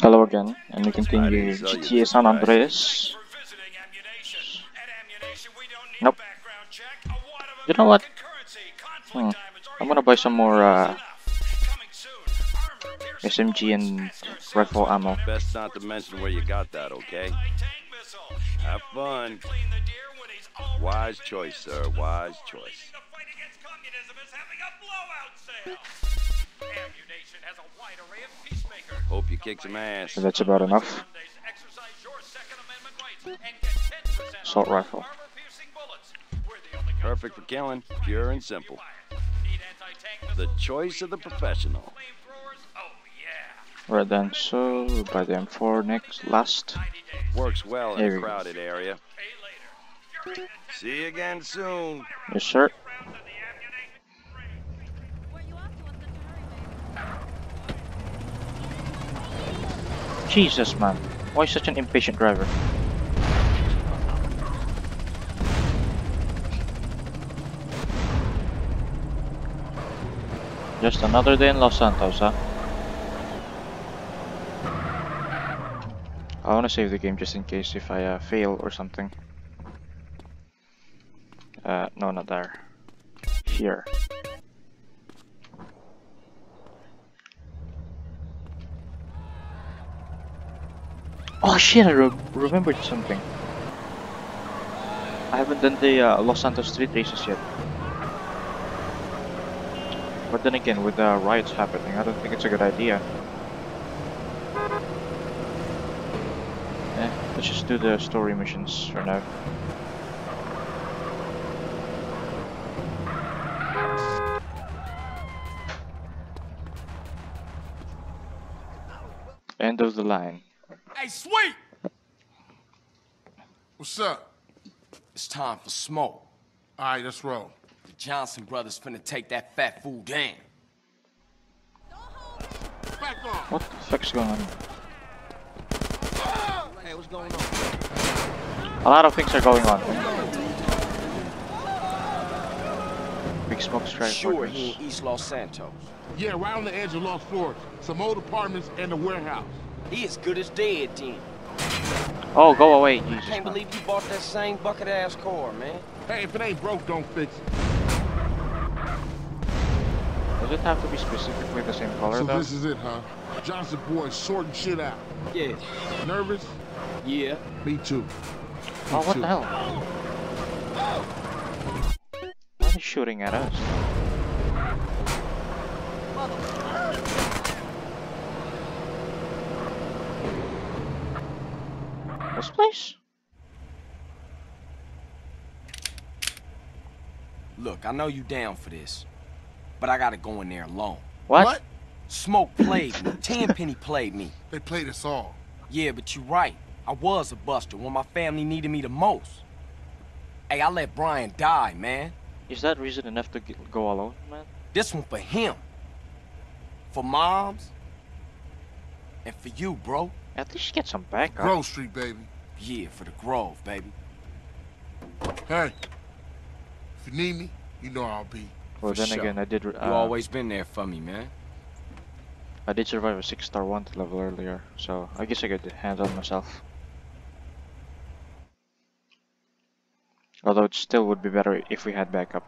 Hello again, and we continue GTA San Andreas. Nope. You know what? Hmm. I'm gonna buy some more uh, SMG and rifle ammo. Best not to mention where you got that, okay? Have fun. Wise choice, sir. Wise choice. Hope you kick some ass. That's about enough. Assault rifle. Perfect for killing, pure and simple. The choice of the professional. Right then, so we buy the M4 next, last. Works well in a crowded area. See you again soon. Yes, sir. Jesus, man. Why such an impatient driver? Just another day in Los Santos, huh? I wanna save the game just in case if I uh, fail or something. Uh, no, not there. Here. Oh shit, I re remembered something. I haven't done the uh, Los Santos street races yet. But then again, with the riots happening, I don't think it's a good idea. Eh, let's just do the story missions for now. End of the line. Hey, sweet! What's up? It's time for smoke. All right, let's roll. The Johnson brothers finna take that fat fool down. What the fuck's going on? Hey, what's going on? A lot of things are going on. Big smoke strike. Sure, workers. he in East Los Santos. Yeah, right on the edge of Los Flores. Some old apartments and a warehouse. He as good as dead, then. Oh, go away, Jesus. Can't man. believe you bought that same bucket-ass car, man. Hey, if it ain't broke, don't fix it. Does it have to be specifically the same color So though? this is it, huh? Johnson boy sorting shit out. Yeah. Nervous? Yeah. Me too. Oh, what too. the hell? Why are they shooting at us? This place? Look, I know you down for this, but I gotta go in there alone. What? Smoke played me. Tenpenny played me. They played us all. Yeah, but you're right. I was a buster when my family needed me the most. Hey, I let Brian die, man. Is that reason enough to go alone, man? This one for him. For moms. And for you, bro. At least you get some backup. Grove Street, baby. Yeah, for the Grove, baby. Hey, if you need me, you know I'll be. well, for then sure. again, I did. Uh, You always been there for me, man. I did survive a six-star wanted level earlier, so I guess I got the could handle myself. Although it still would be better if we had backup.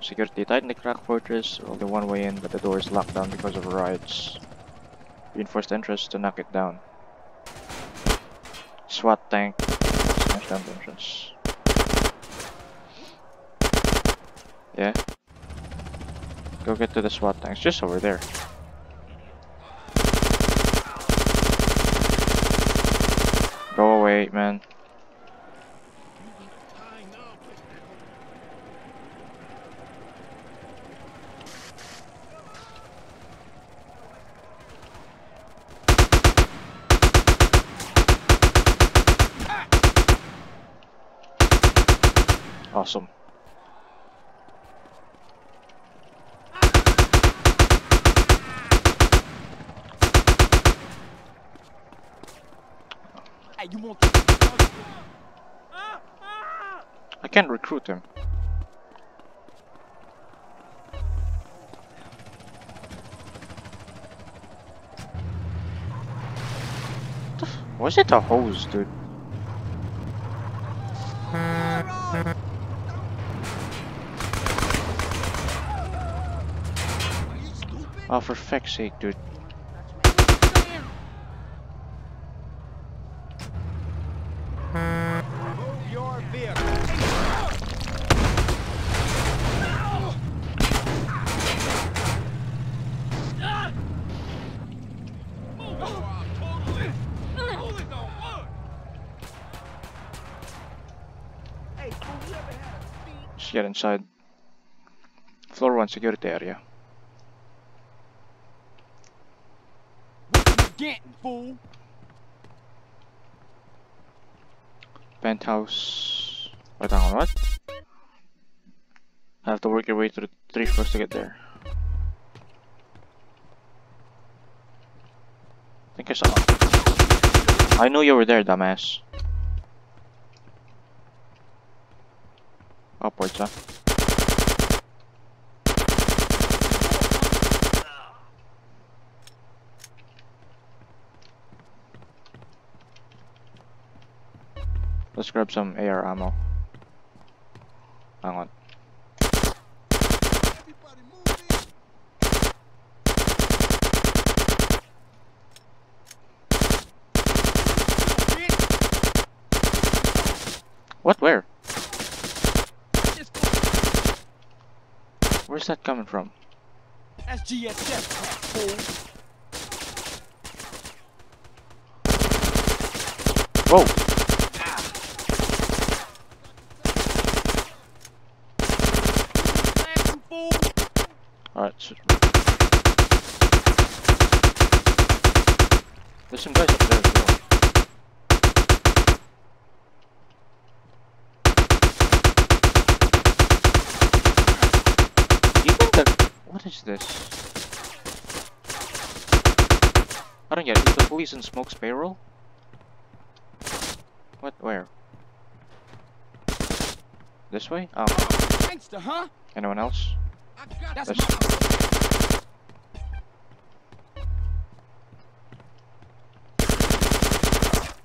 Security tight in the crack fortress, only one way in, but the door is locked down because of riots. Reinforced entrance to knock it down. SWAT tank, smash down the entrance. Yeah. Go get to the SWAT tanks, just over there. Go away, man. can recruit him. Was it a hose, dude? Oh, for fuck's sake, dude. Get inside. Floor 1 security area. What you Getting fool. Penthouse. Wait, hang on, what? I have to work your way to the three floors to get there. I think I saw. I knew you were there, dumbass. Upwards, huh? Let's grab some AR ammo. Hang on. What? Where? Where's that coming from? That's GSF crap, fool. Whoa! Fool. Alright. So There's some guys up there as well. Do you think that... What is this? I don't get it. Is the police and smokes payroll? What? Where? This way? Oh, Gangster, huh? anyone else? That's-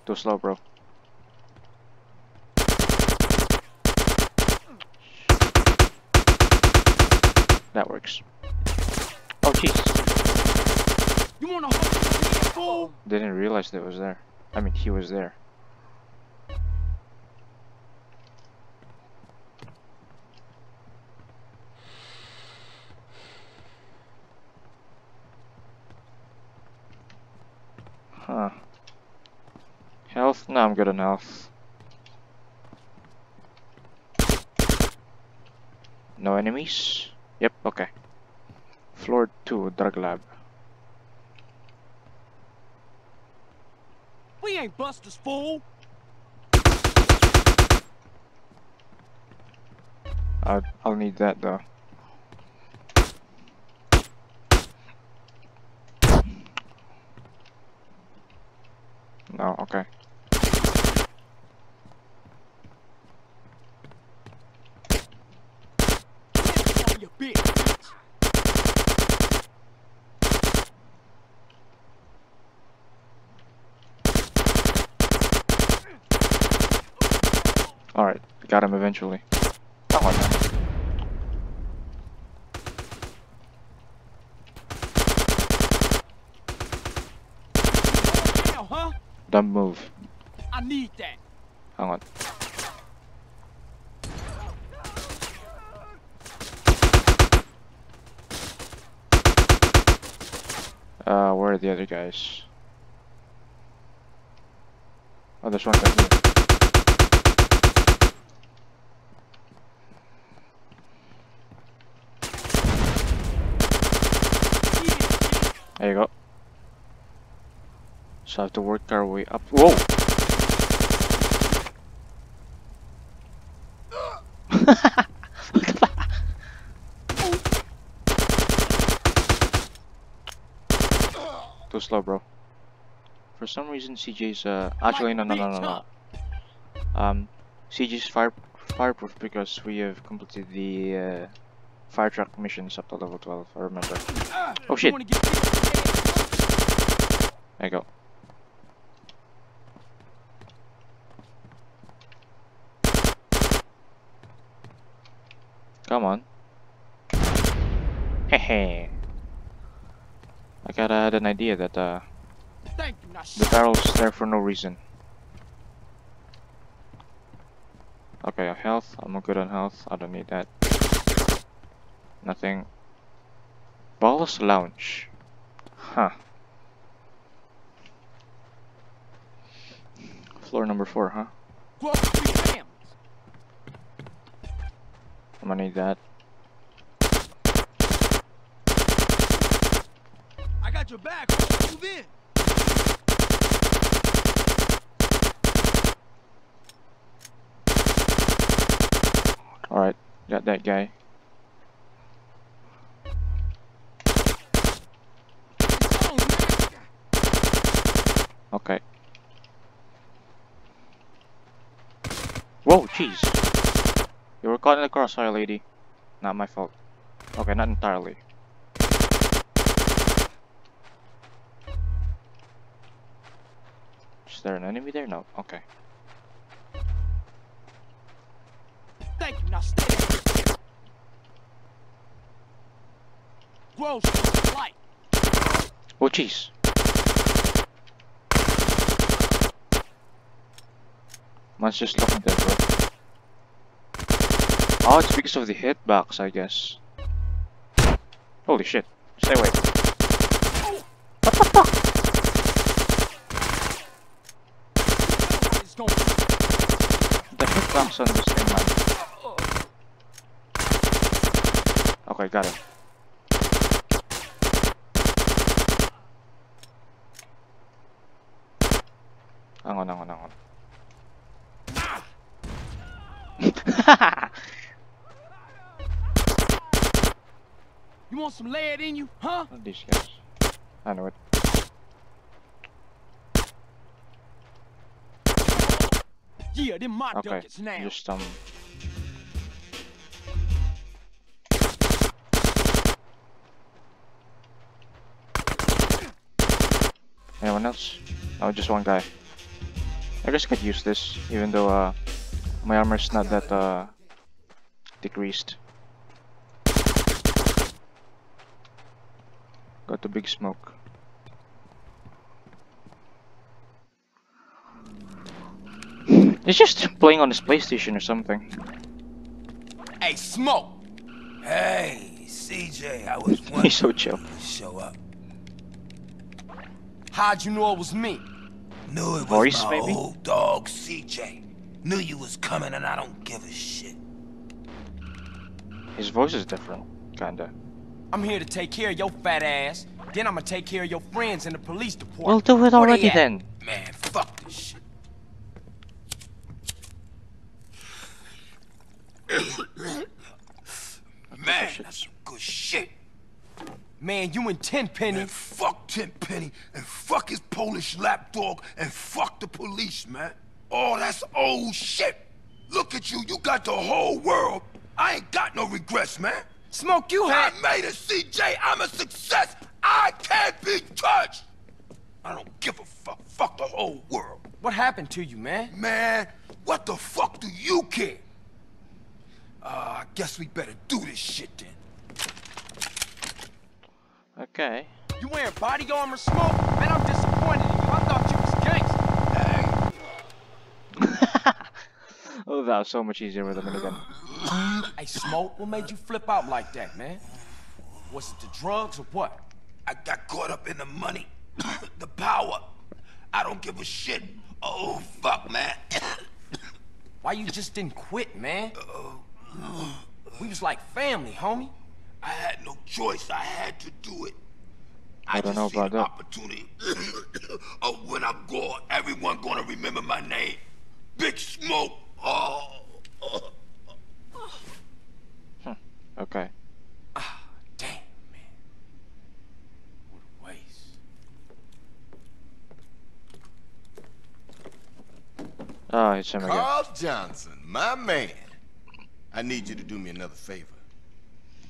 Too slow, bro. That works. Oh, hold me, fool? Didn't realize that was there. I mean, he was there. Huh. Health? No, I'm good health. No enemies? Yep, okay. Floor 2, drug lab. We ain't busters, fool. I'll, I'll need that though. No, okay. You bitch. Alright, got him eventually. Come on. Now, huh? Don't move. I need that. Hang on. Uh, where are the other guys? Oh, there's one guy here. So I have to work our way up. Whoa! Too slow, bro. For some reason, CJ's uh actually no no no no no. Um, CJ's fire fireproof because we have completed the uh, fire truck missions up to level 12. I remember. Oh shit! There you go. Come on. Hehe. I got had an idea that uh, the barrel's there for no reason. Okay, health. I'm good on health. I don't need that. Nothing. Ballas Lounge. Huh. Floor number four, huh? I'm gonna need that. I got your back. Move in. Alright, got that guy. Okay. Whoa, jeez. You were caught in the crossfire, lady. Not my fault. Okay, not entirely. Is there an enemy there? No. Okay. Thank you, now stay there. Some light. Oh, jeez. Man's just looking dead, bro. Oh, it's because of the hitbox, I guess. Holy shit. Stay away. What the fuck? The hitbox on this thing, man. Okay, got it. Hang on, hang on, hang on. You want some lead in you, huh? These guys? I know it. Yeah, them my Okay, ducats now. just um. Anyone else? No, just one guy. I guess I could use this, even though uh, my armor's not that uh, decreased. Got the big smoke. He's just playing on his PlayStation or something. Hey, smoke. Hey, CJ, I was wondering He's so chill. if you'd show up. How'd you know it was me? Knew it was Voice, my maybe? old dog, CJ. Knew you was coming and I don't give a shit. His voice is different, kinda. I'm here to take care of your fat ass. Then I'm gonna take care of your friends in the police department. Well, do it already then. Man, fuck this shit. Man, that's some good shit. Man, you and Tenpenny. And fuck Tenpenny, and fuck his Polish lapdog, and fuck the police, man. Oh, that's old shit. Look at you, you got the whole world. I ain't got no regrets, man. Smoke, you I made it, CJ. I'm a success. I can't be touched. I don't give a fuck. Fuck the whole world. What happened to you, man? Man, what the fuck do you care? Uh, I guess we better do this shit then. Okay. You wearing body armor, smoke? Man, I'm disappointed in you. I thought you was gangster. oh, that was so much easier with a minigun. Hey, smoke, what made you flip out like that, man? Was it the drugs or what? I got caught up in the money, the power. I don't give a shit. Oh, fuck, man. Why you just didn't quit, man? Oh. We was like family, homie. I had no choice. I had to do it. I don't just know seen about an that. opportunity. oh, when I'm gone, everyone gonna remember my name. Big Smoke. Oh. oh. Okay. Ah, damn, man. What a waste. Oh, it's him again. Carl Johnson, my man. I need you to do me another favor.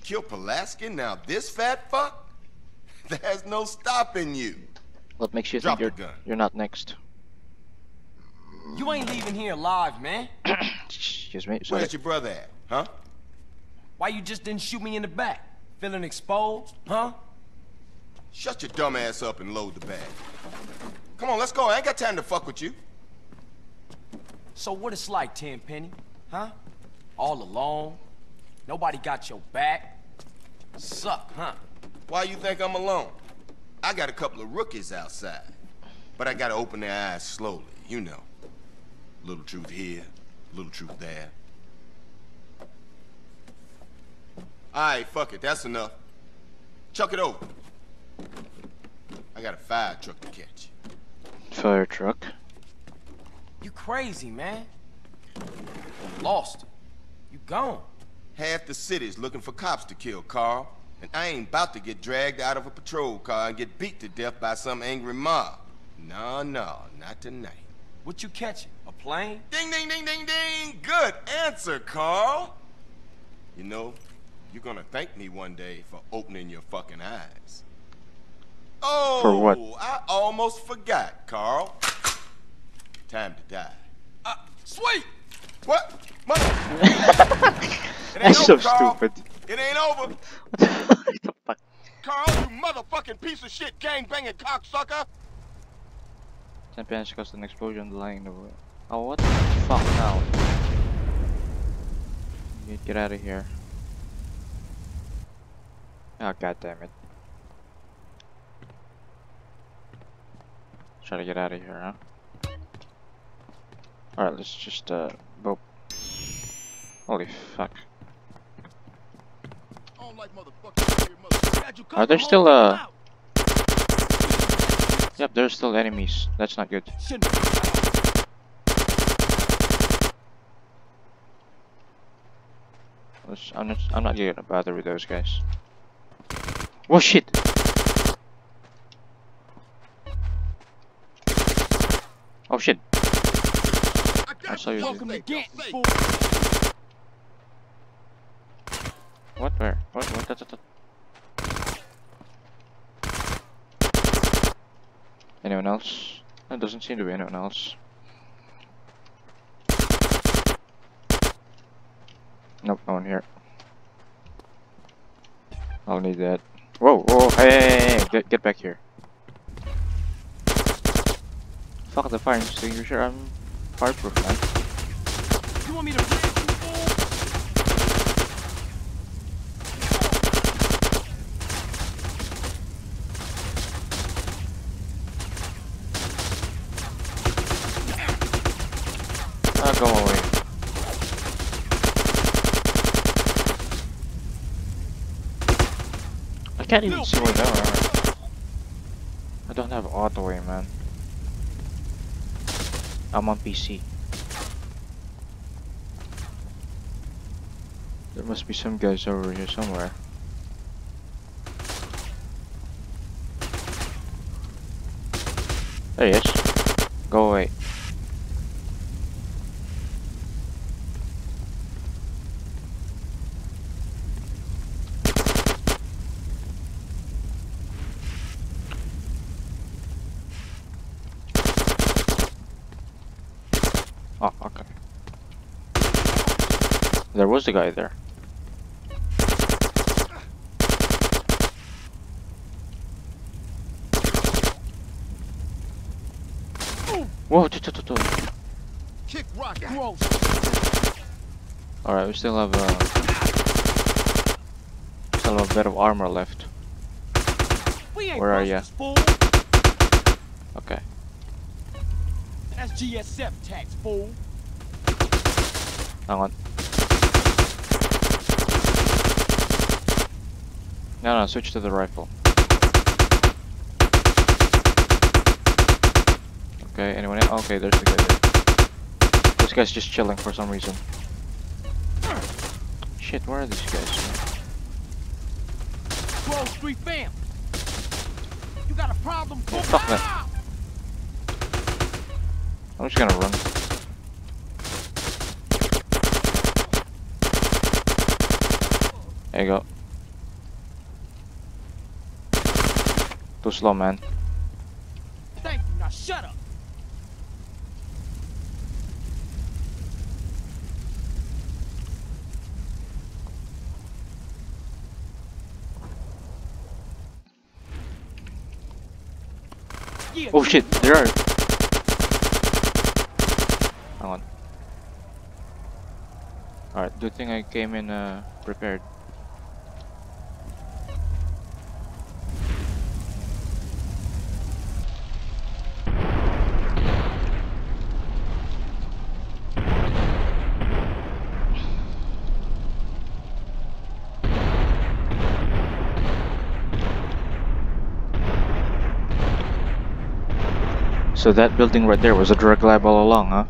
Kill Pulaski, now this fat fuck? There's no stopping you. What makes you Drop think you're, gun. you're not next? You ain't leaving here alive, man. Excuse me. Sorry. Where's your brother at, huh? Why you just didn't shoot me in the back? Feeling exposed, huh? Shut your dumb ass up and load the bag. Come on, let's go. I ain't got time to fuck with you. So what it's like, Tenpenny? Huh? All alone? Nobody got your back? Suck, huh? Why you think I'm alone? I got a couple of rookies outside. But I gotta open their eyes slowly, you know. Little truth here, little truth there. Alright, fuck it, that's enough. Chuck it over. I got a fire truck to catch. Fire truck. You crazy, man. Lost. You gone. Half the city's looking for cops to kill, Carl. And I ain't about to get dragged out of a patrol car and get beat to death by some angry mob. No, no, not tonight. What you catching? A plane? Ding, ding, ding, ding, ding! Good answer, Carl! You know, you're gonna thank me one day for opening your fucking eyes. Oh, For what? I almost forgot, Carl. Time to die. Uh, sweet! What? Mother... it ain't That's so over, Carl. stupid. It ain't over. what the fuck? Carl, you motherfucking piece of shit gang-banging cocksucker! Ten pens caused an explosion lying in the way. Oh, what the fuck now? Get, out of here. Oh, god damn it. Try to get out of here, huh? Alright, let's just, uh, boop. Holy fuck. Are there still, uh... Yep, there's still enemies. That's not good. Let's- I'm not, I'm not gonna bother with those guys. Whoa, shit! Oh shit! I saw you. What? Where? What? What? That, that, that. Anyone else? There doesn't seem to be anyone else. Nope, no one here. I'll need that. Whoa, whoa, hey, hey, hey, get, get back here. Fuck the fire extinguisher, I'm fireproof, man. You want me to blast you, fool? Ah, go away. I can't even where they. I don't have auto aim, man. I'm on PC. There must be some guys over here somewhere. There he is. Go away. Oh, okay. There a guy there. Whoa, Kick rock, gross. Alright, we still have uh, still have a bit of armor left. Where are ya? Okay. That's GSF tax, fool. Hang on. No, no, switch to the rifle. Okay, anyone else? Okay, there's the guy. This guy's just chilling for some reason. Shit, where are these guys? Grove Street fam. You got a problem? Fuck that. I'm just gonna run. There you go. Too slow, man. Thank you. Now shut up. Oh shit, there are. Hang on. Alright, do you think I came in uh, prepared. So that building right there was a drug lab all along, huh?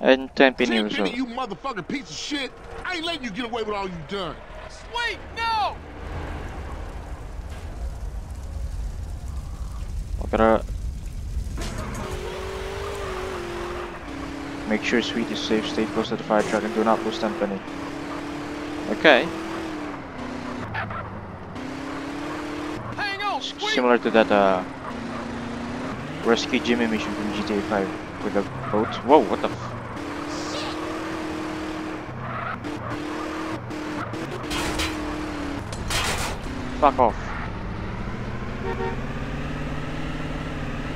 And Tenpenny was Tenpenny, you motherfucking piece of shit. I ain't letting you get away with all you done. Sweet, no! I gotta... Make sure Sweet is safe, stay close to the fire truck and do not lose Tenpenny. Okay. Hang on, Sweet! Similar to that uh, Rescue Jimmy mission from GTA 5 with the boat. Whoa, what the f- Fuck off.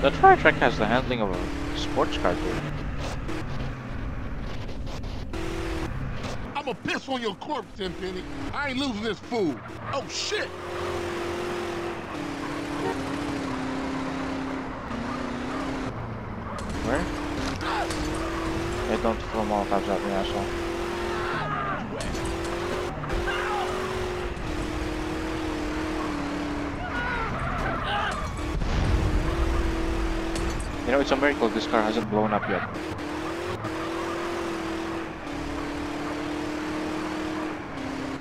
That fire truck has the handling of a sports car dude. I'ma piss on your corpse, Tenpenny. I ain't losing this fool. Oh shit! Where? Hey, don't throw molotovs at me, asshole. You know, it's a miracle this car hasn't blown up yet.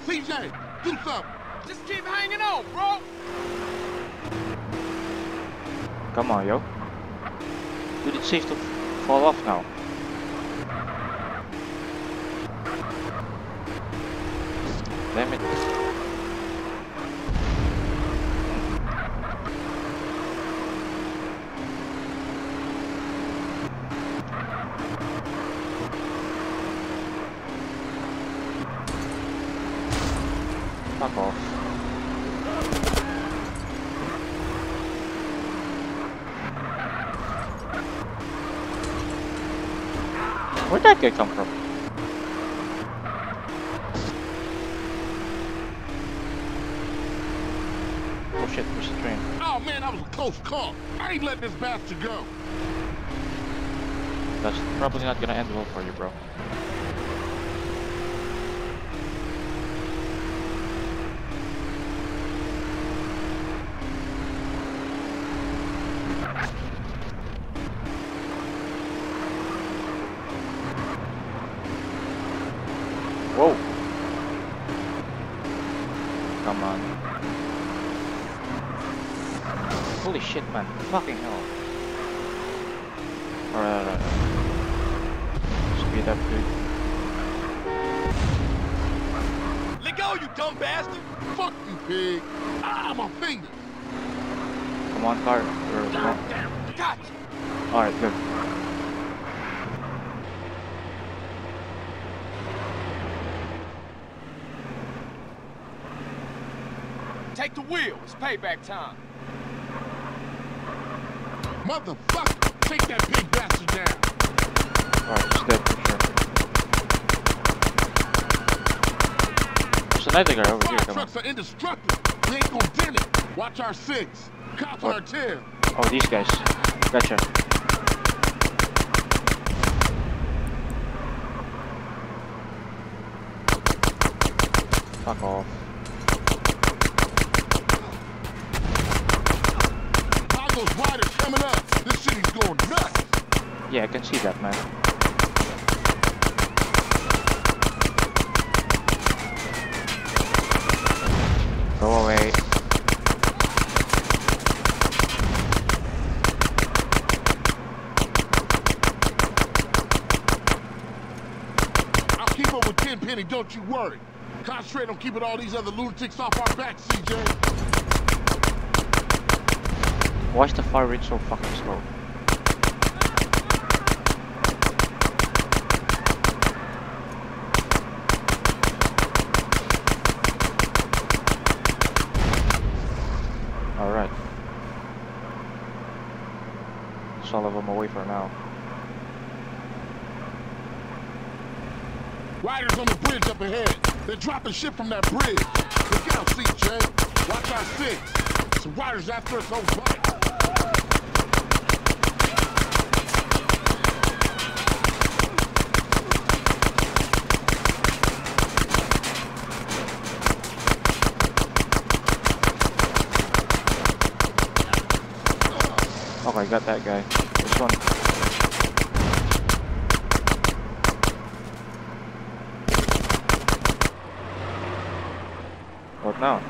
CJ, do something. Just keep hanging on, bro! Come on, yo. Dude, it's safe to fall off now. Damn it. Fuck off. Where'd that guy come from? Oh shit, there's a train. Oh man, that was a close call. I ain't letting this bastard go. That's probably not gonna end well for you, bro. Whoa! Come on. Holy shit, man. Fucking hell. Alright, alright. Speed up, dude. Let go, you dumb bastard! Fuck you, pig. Ah, my finger. Come on, car. Or, come on. Gotcha! Alright, good. Take the wheel, it's payback time. Motherfucker, take that pig bastard down. Alright, dead for sure. There's another guy over Fire here, come on. trucks are indestructible. We ain't gonna dent it. Watch our six. Cops on our tail. Oh, these guys. Gotcha. Fuck off. Vagos riders coming up. This city's going nuts. Yeah, I can see that, man. Go away. I'll keep up with Tenpenny, don't you worry. Concentrate on keeping all these other lunatics off our backs, CJ. Why is the fire rate so fucking slow? Alright. push all of them away for now. Riders on the bridge up ahead. They're dropping shit from that bridge. Look out, CJ. Watch our six. Some riders after us on bike. Okay, got that guy. This one. What now?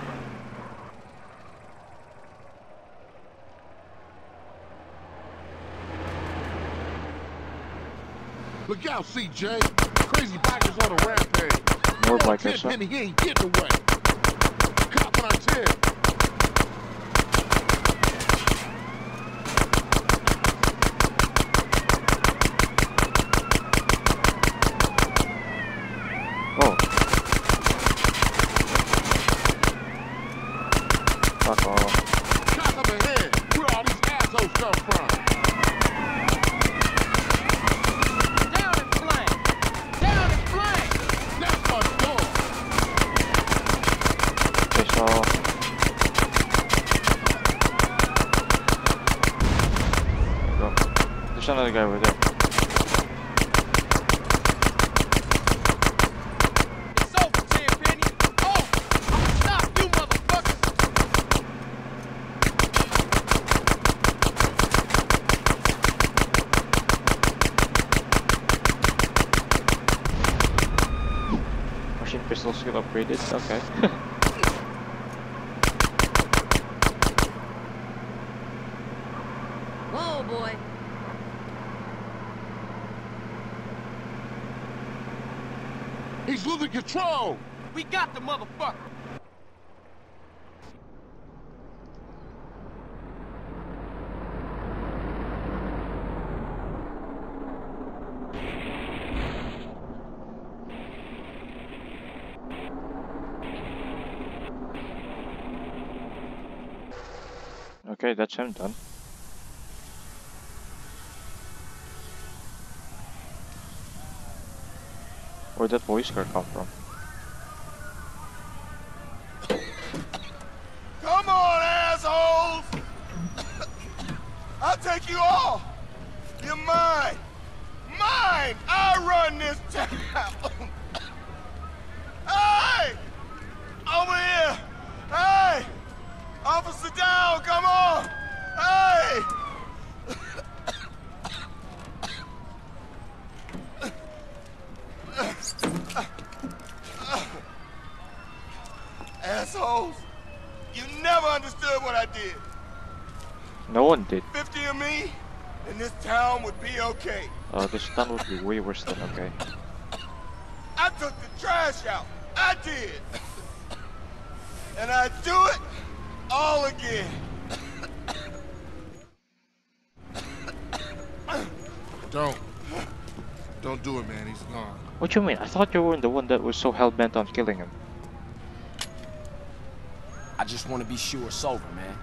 Look out, CJ. Crazy bikers on a rampage. More bikers, huh? He ain't getting away. Cop on our tail. Oh. Fuck off. Cop up ahead. Where all these assholes come from? Down in flame! Down in flame! That's my door. Okay, so... Go. There's another guy over there. It's over, Tenpenny! Oh! I'ma stop you, motherfuckers! Machine pistols get upgraded. Okay. Whoa, boy. He's losing control. We got the motherfucker! Okay, that's him done. Where'd that police car come from? Come on, assholes! I'll take you all! You're mine! Mine! I run this town! hey! Over here! Hey! Officer down, come on! Hey! Assholes! You never understood what I did. No one did. 50 of me, and this town would be okay. Uh, this town would be way worse than okay. I took the trash out. I did. And I do it all again. Don't. Don't do it, man. He's gone. What you mean? I thought you were the one that was so hell-bent on killing him. I just want to be sure it's over, man.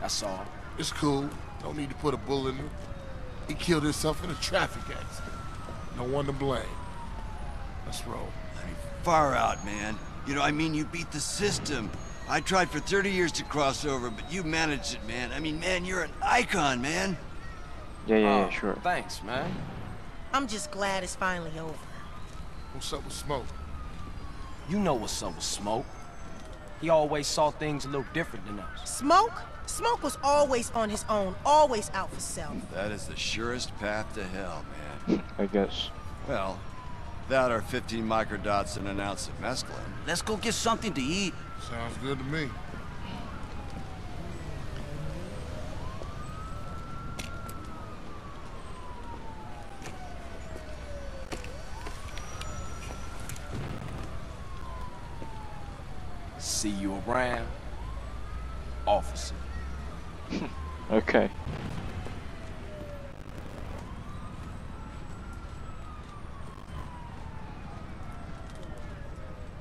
That's all. It's cool. Don't need to put a bullet in him. He killed himself in a traffic accident. No one to blame. Let's roll. I mean, far out, man. You know, I mean, you beat the system. I tried for 30 years to cross over, but you managed it, man. I mean, man, you're an icon, man. Yeah, yeah, yeah, Oh, sure. Thanks, man. I'm just glad it's finally over. What's up with Smoke? You know what's up with Smoke. He always saw things a little different than us. Smoke? Smoke was always on his own, always out for self. That is the surest path to hell, man. I guess. Well, that are 15 microdots and an ounce of mescaline, let's go get something to eat. Sounds good to me. See you around, officer. Okay.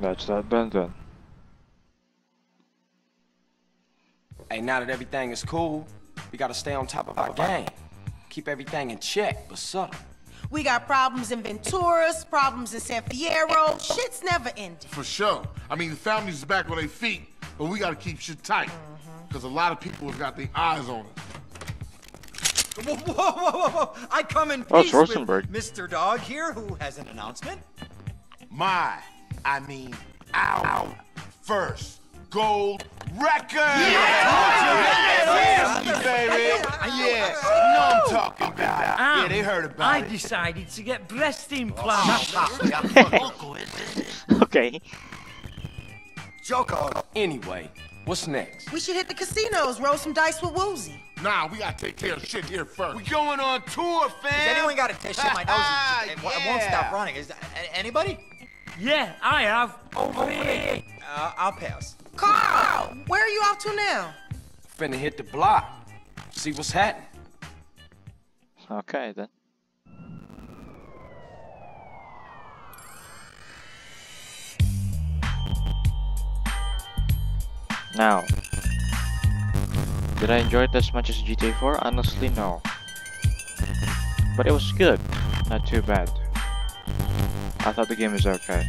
That's that done then. Hey, now that everything is cool, we gotta stay on top of our game. Keep everything in check, but subtle. We got problems in Venturas, problems in San Fierro. Shit's never ending. For sure. I mean, the family's back on their feet, but we gotta keep shit tight. Because a lot of people have got their eyes on us. Whoa, whoa, whoa, whoa, whoa. I come in Oh, peace with Mr. Dog here, who has an announcement. My, I mean, our first gold record! Yeah, baby! Yeah, you know I'm talking about. Ah, yeah, they heard about I it. decided to get breast implants. Okay. Joko. Anyway, what's next? We should hit the casinos, roll some dice with Woozie. Nah, we gotta take care of shit here first. We going on tour, fam! Has anyone got a tissue? My nose is, it, it won't stop running. Is that, anybody? Yeah, I have. Over here. Uh, I'll pass. Carl, where are you off to now? Finna hit the block. See what's happening. Okay then. Now, did I enjoy it as much as GTA 4? Honestly, no. But it was good, not too bad. I thought the game was okay.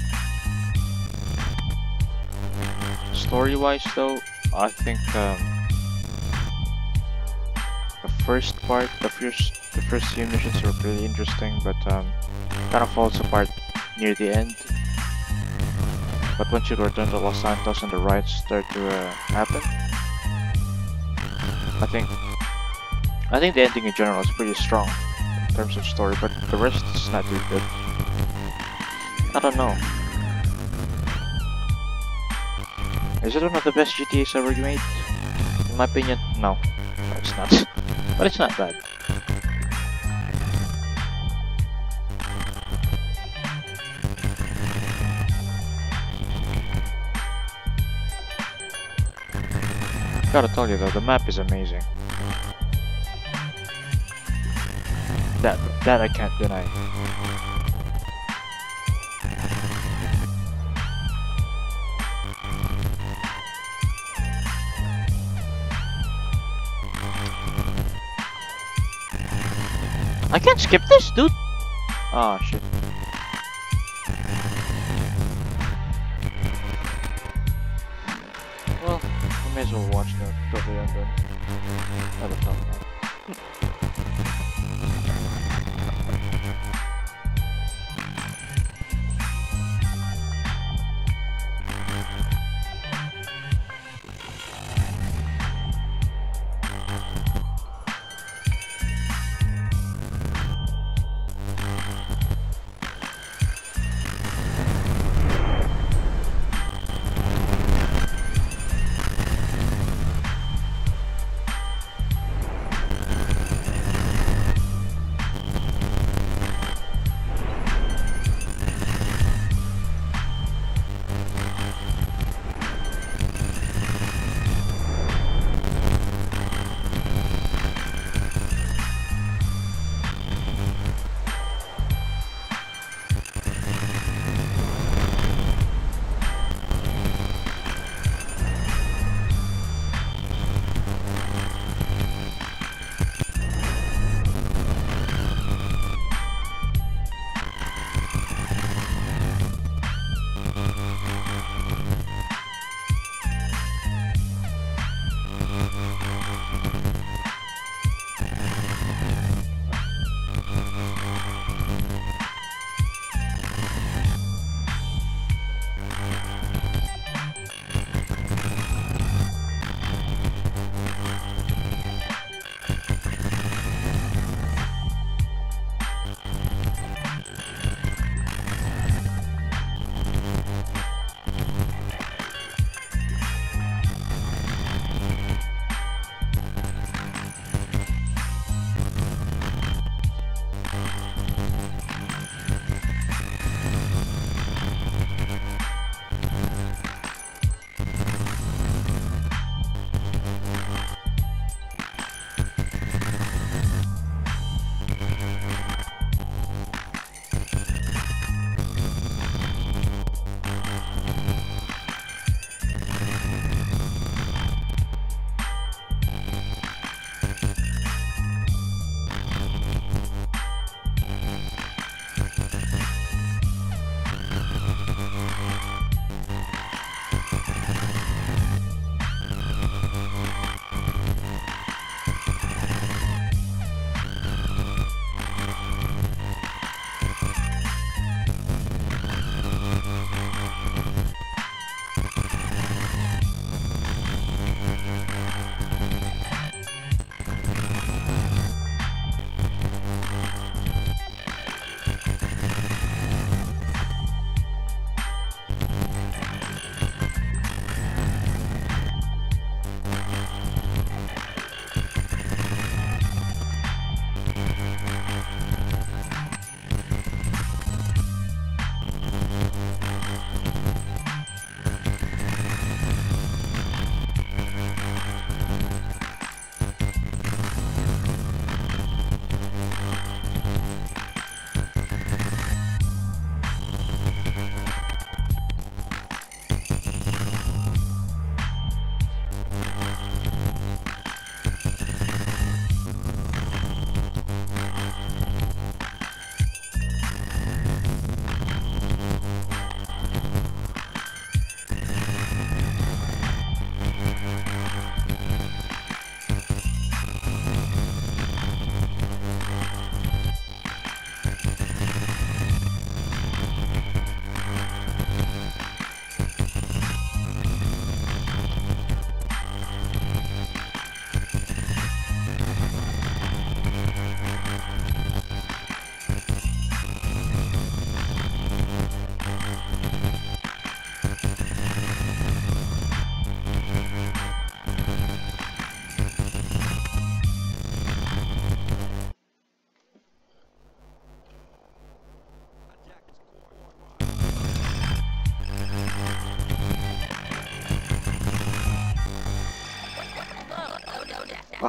Story-wise, though, I think um, the first part, the first, the first few missions were pretty interesting, but um, kind of falls apart near the end. But once you return to Los Santos and the riots start to uh, happen, I think, I think the ending in general is pretty strong in terms of story, but the rest is not really good. I don't know. Is it one of the best GTAs ever made? In my opinion, no. No, it's not. but it's not bad. Gotta tell you though, the map is amazing. That that I can't deny. I can't skip this, dude. Oh shit. May as well watch the about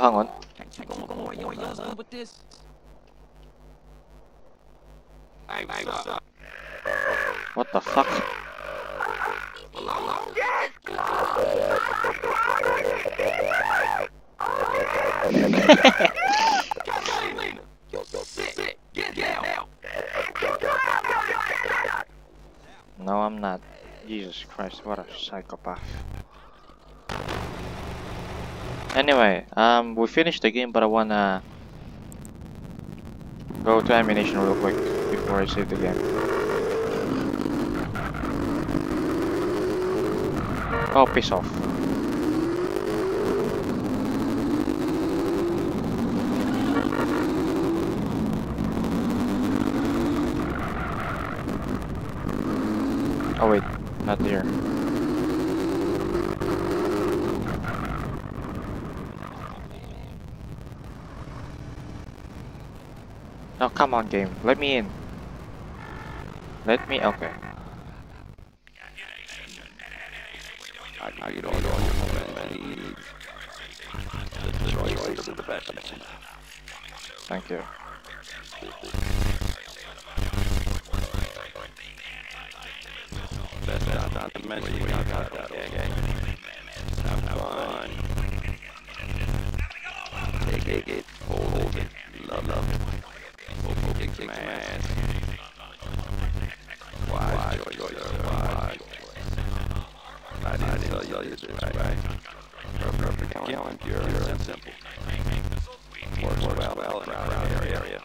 hang on. What the fuck? no, I'm not. Jesus Christ, what a psychopath. Anyway, um, we finished the game, but I wanna go to Ammu-Nation real quick before I save the game. Oh, piss off. Oh wait, not there. No, come on game. Let me in. Let me, okay. Thank you. Not, you got that, Perfect killing, pure and simple. Works well, well in our area.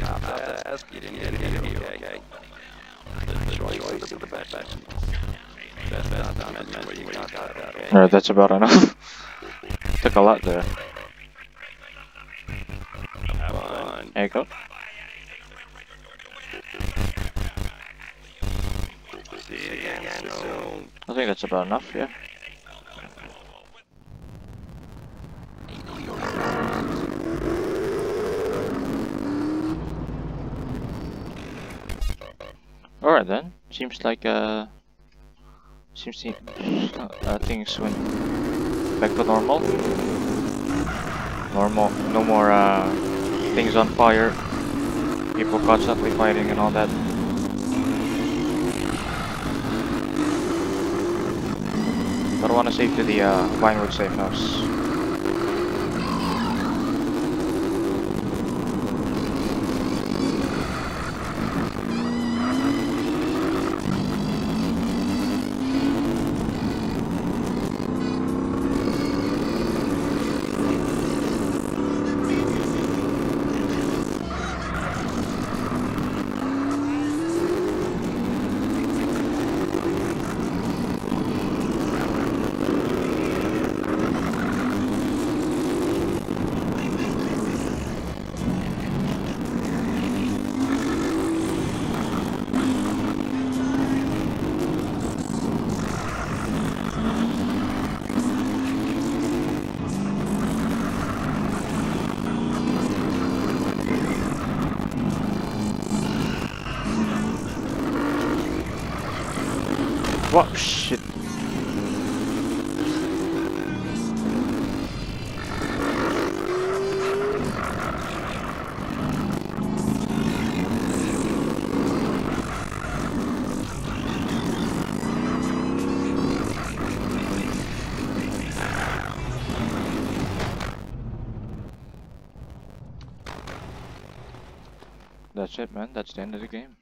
Not to ask, you didn't get it here, okay? The choice of the best. Best, best, not mention where you got that, okay? Alright, that's about enough. Took a lot there. Have fun. There you go. See you again soon. I think that's about enough, yeah. Alright then. Seems like uh seems to, uh, things went back to normal. Normal no more uh things on fire. People constantly fighting and all that. But I wanna save to the uh, Vinewood safe house. What shit? That's it, man. That's the end of the game.